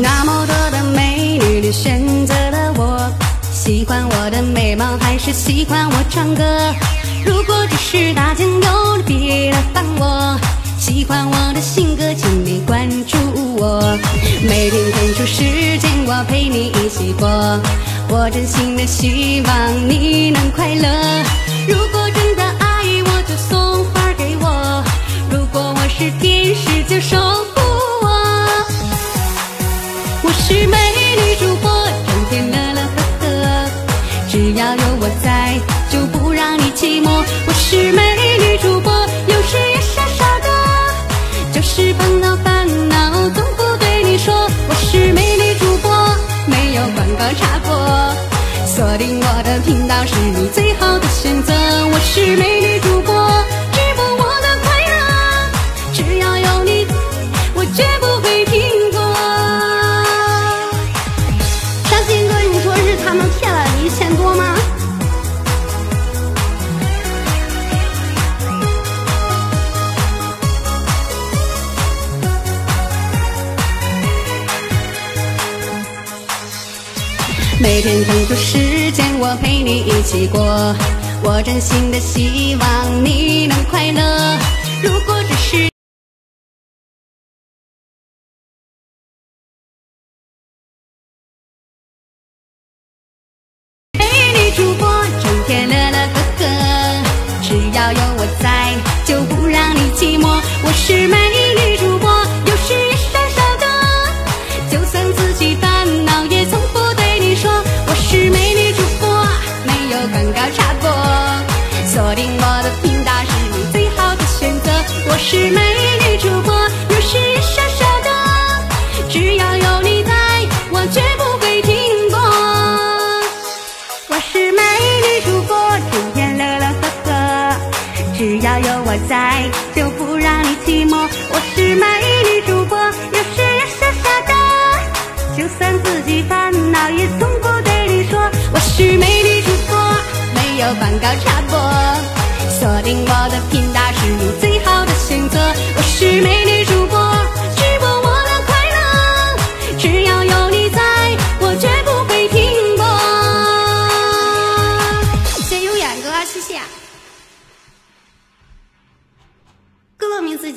那么多的美女，你选择了我，喜欢我的美貌还是喜欢我唱歌？如果只是打酱油，别来烦我。喜欢我的性格，请你关注我。每天腾出时间，我陪你一起过。我真心的希望你就是烦恼烦恼总不对你说。我是美女主播，没有广告插播，锁定我的频道是你最好的选择。我是美女主播，直播我的快乐，只要有你，我绝不会停过。伤心哥，你说是他们骗了你一千多吗？每天腾出时间，我陪你一起过。我真心的希望你能快乐。如果只是美女主播，整天乐乐呵呵，只要有我在，就不让你寂寞。我是美。是美女主播，有时傻傻的，只要有你在，我绝不会停过。我是美女主播，整天乐乐呵呵，只要有我在，就不让你寂寞。我是美女主播，有时傻傻的，就算自己烦恼，也从不对你说。我是美女主播，没有广告插播，锁定我的频道是你最。感谢 哥哥谢谢哥哥名字叫